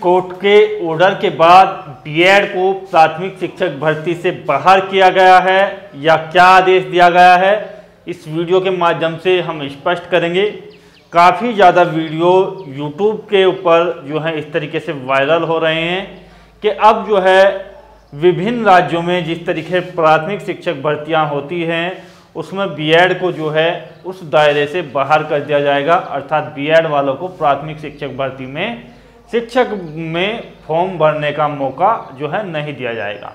Court के order के बाद बीएड को प्राथमिक शिक्षक भर्ती से बाहर किया गया है, या क्या आदेश दिया गया है, इस वीडियो के माध्यम से हम स्पष्ट करेंगे। काफ़ी ज़्यादा वीडियो यूट्यूब के ऊपर जो है इस तरीके से वायरल हो रहे हैं कि अब जो है विभिन्न राज्यों में जिस तरीके प्राथमिक शिक्षक भर्तियाँ होती हैं, उसमें बीएड को जो है उस दायरे से बाहर कर दिया जाएगा, अर्थात बीएड वालों को प्राथमिक शिक्षक भर्ती में शिक्षक में फॉर्म भरने का मौका जो है नहीं दिया जाएगा।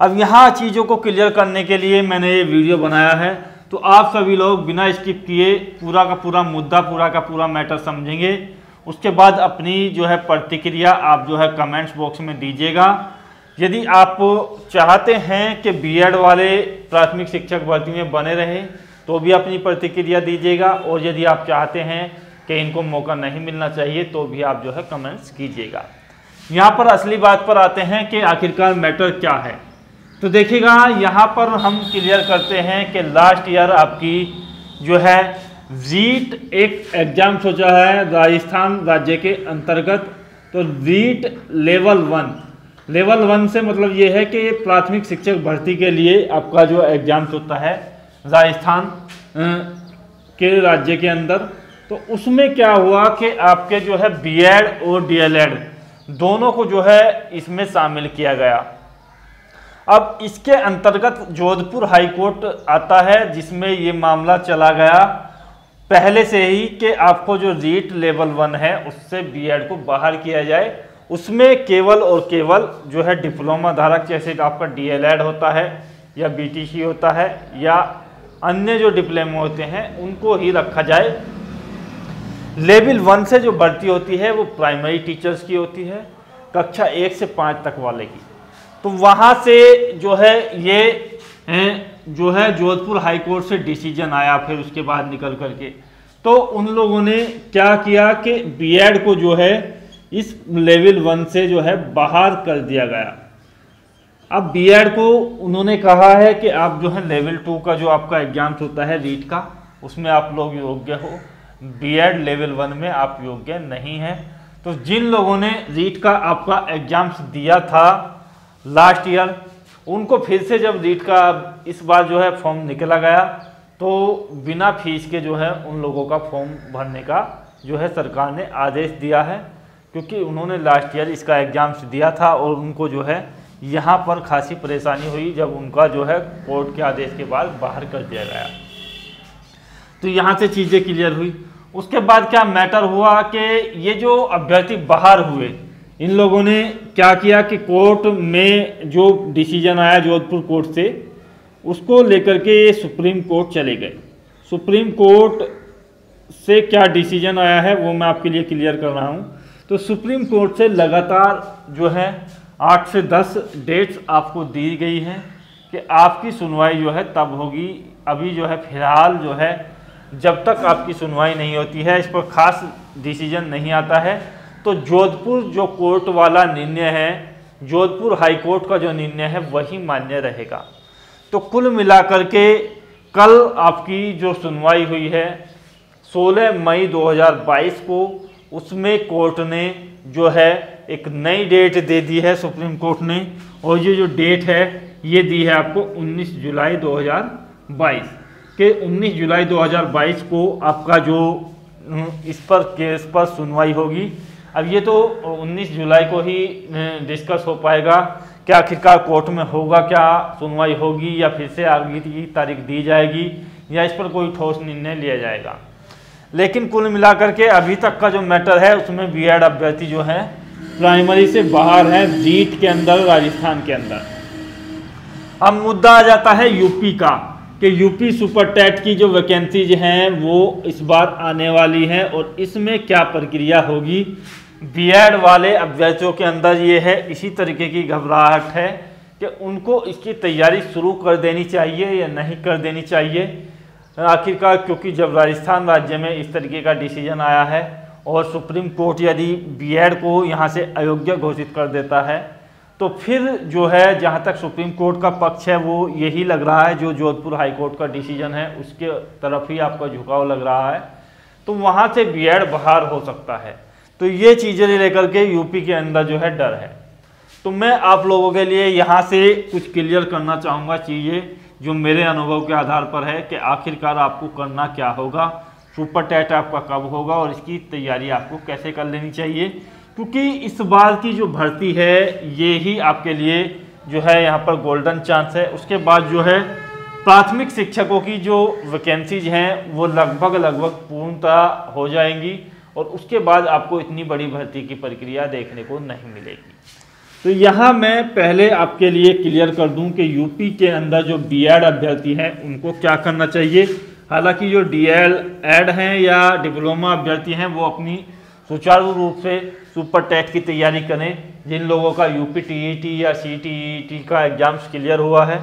अब यहाँ चीज़ों को क्लियर करने के लिए मैंने ये वीडियो बनाया है तो आप सभी लोग बिना स्किप किए पूरा का पूरा मुद्दा, पूरा का पूरा मैटर समझेंगे। उसके बाद अपनी जो है प्रतिक्रिया आप जो है कमेंट्स बॉक्स में दीजिएगा। यदि आप चाहते हैं कि बीएड वाले प्राथमिक शिक्षक भर्ती में बने रहें तो भी अपनी प्रतिक्रिया दीजिएगा, और यदि आप चाहते हैं कि इनको मौका नहीं मिलना चाहिए तो भी आप जो है कमेंट्स कीजिएगा। यहाँ पर असली बात पर आते हैं कि आखिरकार मैटर क्या है। तो देखिएगा, यहाँ पर हम क्लियर करते हैं कि लास्ट ईयर आपकी जो है जीट एक एग्ज़ाम सोचा है राजस्थान राज्य के अंतर्गत। तो जीट लेवल वन लेवल वन से मतलब ये है कि प्राथमिक शिक्षक भर्ती के लिए आपका जो एग्ज़ाम होता है राजस्थान के राज्य के अंदर। तो उसमें क्या हुआ कि आपके जो है बीएड और डीएलएड दोनों को जो है इसमें शामिल किया गया। अब इसके अंतर्गत जोधपुर हाई कोर्ट आता है, जिसमें ये मामला चला गया। पहले से ही कि आपको जो रीट लेवल वन है, उससे बीएड को बाहर किया जाए। उसमें केवल और केवल जो है डिप्लोमा धारक, जैसे आपका डीएलएड होता है, या बीटीसी होता है, या अन्य जो डिप्लोमा होते हैं, उनको ही रखा जाए। लेवल वन से जो भर्ती होती है, वो प्राइमरी टीचर्स की होती है, कक्षा एक से पाँच तक वाले की। तो वहाँ से जो है, ये जो है जोधपुर हाई कोर्ट से डिसीज़न आया, फिर उसके बाद निकल करके। तो उन लोगों ने क्या किया कि बीएड को जो है, इस लेवल वन से जो है, बाहर कर दिया गया। अब बीएड को उन्होंने कहा है कि आप जो है, लेवल टू का जो आपका एग्ज़ाम होता है, रीट का, उसमें आप लोग योग्य हो। बीएड लेवल वन में आप योग्य नहीं हैं। तो जिन लोगों ने रीट का आपका एग्ज़ाम्स दिया था लास्ट ईयर उनको फिर से जब रीट का इस बार जो है फॉर्म निकला गया तो बिना फ़ीस के जो है उन लोगों का फॉर्म भरने का जो है सरकार ने आदेश दिया है, क्योंकि उन्होंने लास्ट ईयर इसका एग्ज़ाम्स दिया था और उनको जो है यहाँ पर खासी परेशानी हुई जब उनका जो है कोर्ट के आदेश के बाद बाहर कर दिया गया। तो यहाँ से चीज़ें क्लियर हुई। उसके बाद क्या मैटर हुआ कि ये जो अभ्यर्थी बाहर हुए, इन लोगों ने क्या किया कि कोर्ट में जो डिसीज़न आया जोधपुर कोर्ट से, उसको लेकर के ये सुप्रीम कोर्ट चले गए। सुप्रीम कोर्ट से क्या डिसीज़न आया है, वो मैं आपके लिए क्लियर कर रहा हूँ। तो सुप्रीम कोर्ट से लगातार जो है, आठ से दस डेट्स आपको दी गई हैं कि आपकी सुनवाई जो है तब होगी। अभी जो है, फ़िलहाल जो है जब तक आपकी सुनवाई नहीं होती है, इस पर खास डिसीज़न नहीं आता है। तो जोधपुर जो कोर्ट वाला निर्णय है, जोधपुर हाई कोर्ट का जो निर्णय है, वही मान्य रहेगा। तो कुल मिलाकर के कल आपकी जो सुनवाई हुई है 16 मई 2022 को उसमें कोर्ट ने जो है, एक नई डेट दे दी है सुप्रीम कोर्ट ने, और ये जो डेट है, ये दी है आपको 19 जुलाई 2022 कि 19 जुलाई 2022 को आपका जो इस पर केस पर सुनवाई होगी। अब ये तो 19 जुलाई को ही डिस्कस हो पाएगा क्या आखिरकार कोर्ट में होगा क्या, सुनवाई होगी या फिर से आगे की तारीख दी जाएगी या इस पर कोई ठोस निर्णय लिया जाएगा। लेकिन कुल मिलाकर के अभी तक का जो मैटर है, उसमें बी एड अभ्यर्थी जो है, प्राइमरी से बाहर है जीत के अंदर, राजस्थान के अंदर। अब मुद्दा आ जाता है यूपी का। कि यूपी सुपर टेट की जो वैकेंसीज हैं, वो इस बार आने वाली हैं और इसमें क्या प्रक्रिया होगी? बीएड वाले अभ्यर्थियों के अंदर ये है, इसी तरीके की घबराहट है कि उनको इसकी तैयारी शुरू कर देनी चाहिए या नहीं कर देनी चाहिए। आखिरकार क्योंकि जब राजस्थान राज्य में इस तरीके का डिसीज़न आया है और सुप्रीम कोर्ट यदि बीएड को यहाँ से अयोग्य घोषित कर देता है तो फिर जो है, जहाँ तक सुप्रीम कोर्ट का पक्ष है, वो यही लग रहा है, जो जोधपुर हाई कोर्ट का डिसीज़न है, उसके तरफ़ ही आपका झुकाव लग रहा है। तो वहाँ से बीएड बाहर हो सकता है। तो ये चीज़ें लेकर के यूपी के अंदर जो है, डर है। तो मैं आप लोगों के लिए यहाँ से कुछ क्लियर करना चाहूँगा चीज़ें, जो मेरे अनुभव के आधार पर है, कि आखिरकार आपको करना क्या होगा, सुपर टैट आपका कब होगा, और इसकी तैयारी आपको कैसे कर लेनी चाहिए। क्योंकि इस बार की जो भर्ती है, ये ही आपके लिए जो है यहाँ पर गोल्डन चांस है। उसके बाद जो है प्राथमिक शिक्षकों की जो वैकेंसीज हैं, वो लगभग लगभग पूर्णतः हो जाएँगी और उसके बाद आपको इतनी बड़ी भर्ती की प्रक्रिया देखने को नहीं मिलेगी। तो यहाँ मैं पहले आपके लिए क्लियर कर दूँ कि यूपी के अंदर जो बी अभ्यर्थी हैं, उनको क्या करना चाहिए। हालाँकि जो डी एड हैं या डिप्लोमा अभ्यर्थी हैं, वो अपनी सुचारू रूप से सुपर टेट की तैयारी करें, जिन लोगों का यूपी टी या सी टी का एग्ज़ाम्स क्लियर हुआ है।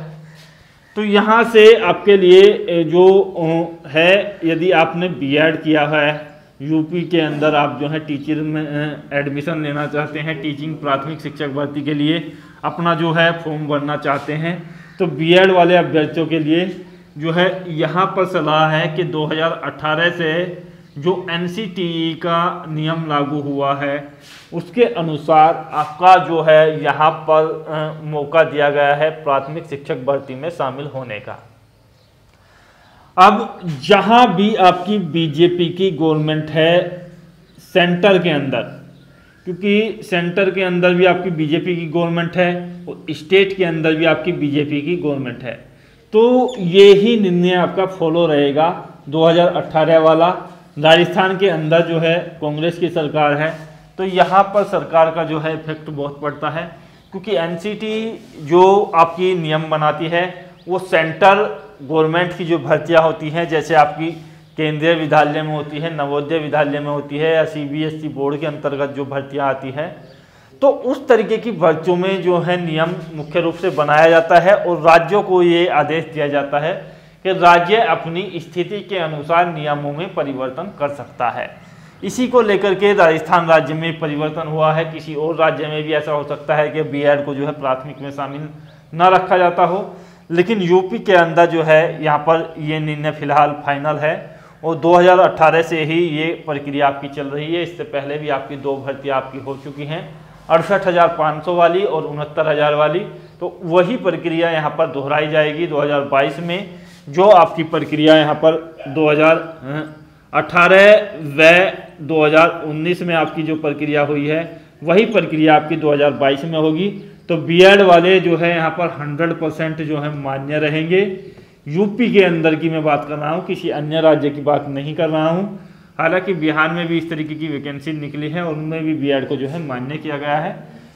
तो यहाँ से आपके लिए जो है, यदि आपने बीएड किया है, यूपी के अंदर आप जो है टीचर में एडमिशन लेना चाहते हैं, टीचिंग प्राथमिक शिक्षक भर्ती के लिए, अपना जो है फॉर्म भरना चाहते हैं तो बीएड वाले अभ्यर्थियों के लिए जो है यहाँ पर सलाह है कि 2018 से जो एन e का नियम लागू हुआ है, उसके अनुसार आपका जो है यहाँ पर मौका दिया गया है प्राथमिक शिक्षक भर्ती में शामिल होने का। अब जहाँ भी आपकी बीजेपी की गवर्नमेंट है सेंटर के अंदर, क्योंकि सेंटर के अंदर भी आपकी बीजेपी की गवर्नमेंट है और स्टेट के अंदर भी आपकी बीजेपी की गवर्नमेंट है। तो ये ही निर्णय आपका फॉलो रहेगा 2018 वाला। राजस्थान के अंदर जो है कांग्रेस की सरकार है तो यहाँ पर सरकार का जो है इफ़ेक्ट बहुत पड़ता है, क्योंकि एनसीटी जो आपकी नियम बनाती है, वो सेंट्रल गवर्नमेंट की जो भर्तियाँ होती हैं, जैसे आपकी केंद्रीय विद्यालय में होती है, नवोदय विद्यालय में होती है, या सीबीएसई बोर्ड के अंतर्गत जो भर्तियाँ आती हैं तो उस तरीके की भर्तियों में जो है नियम मुख्य रूप से बनाया जाता है और राज्यों को ये आदेश दिया जाता है कि राज्य अपनी स्थिति के अनुसार नियमों में परिवर्तन कर सकता है। इसी को लेकर के राजस्थान राज्य में परिवर्तन हुआ है। किसी और राज्य में भी ऐसा हो सकता है कि बी को जो है प्राथमिक में शामिल न रखा जाता हो। लेकिन यूपी के अंदर जो है, यहाँ पर ये निर्णय फ़िलहाल फाइनल है और 2018 से ही ये प्रक्रिया आपकी चल रही है। इससे पहले भी आपकी दो भर्ती आपकी हो चुकी हैं, अड़सठ वाली और उनहत्तर वाली। तो वही प्रक्रिया यहाँ पर दोहराई जाएगी 2022 में। जो आपकी प्रक्रिया यहाँ पर 2018 व 2019 में आपकी जो प्रक्रिया हुई है, वही प्रक्रिया आपकी 2022 में होगी। तो बीएड वाले जो है यहाँ पर 100 परसेंट जो है मान्य रहेंगे। यूपी के अंदर की मैं बात कर रहा हूँ, किसी अन्य राज्य की बात नहीं कर रहा हूँ। हालाँकि बिहार में भी इस तरीके की वैकेंसी निकली है उनमें भी बी को जो है मान्य किया गया है।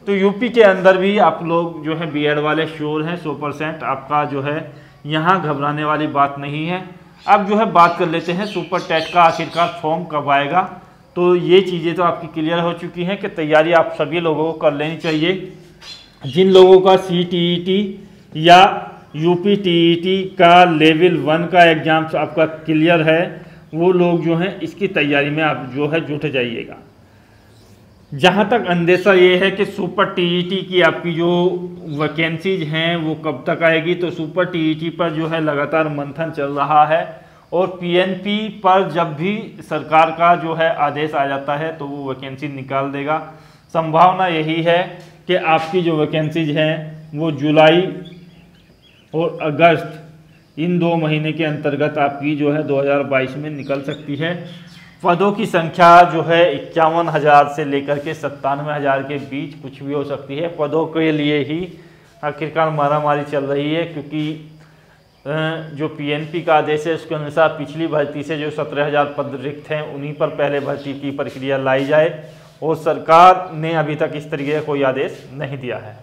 तो यूपी के अंदर भी आप लोग जो है बी वाले श्योर हैं, सौ परसेंट आपका जो है यहाँ घबराने वाली बात नहीं है। अब जो है बात कर लेते हैं, सुपर टेट का आखिरकार फॉर्म कब आएगा? तो ये चीज़ें तो आपकी क्लियर हो चुकी हैं कि तैयारी आप सभी लोगों को कर लेनी चाहिए। जिन लोगों का सी टी e या यू पी e का लेवल वन का एग्ज़ाम आपका क्लियर है, वो लोग जो हैं, इसकी तैयारी में आप जो है जुट जाइएगा। जहाँ तक अंदेशा ये है कि सुपर टीईटी की आपकी जो वैकेंसीज हैं, वो कब तक आएगी? तो सुपर टीईटी पर जो है लगातार मंथन चल रहा है और पीएनपी पर जब भी सरकार का जो है आदेश आ जाता है तो वो वैकेंसी निकाल देगा। संभावना यही है कि आपकी जो वैकेंसीज हैं, वो जुलाई और अगस्त इन दो महीने के अंतर्गत आपकी जो है 2022 में निकल सकती है। पदों की संख्या जो है इक्यावन हज़ार से लेकर के सत्तानवे हज़ार के बीच कुछ भी हो सकती है। पदों के लिए ही आखिरकार मारामारी चल रही है, क्योंकि जो पीएनपी का आदेश है, उसके अनुसार पिछली भर्ती से जो सत्रह हज़ार पद रिक्त हैं, उन्हीं पर पहले भर्ती की प्रक्रिया लाई जाए और सरकार ने अभी तक इस तरीके का कोई आदेश नहीं दिया है।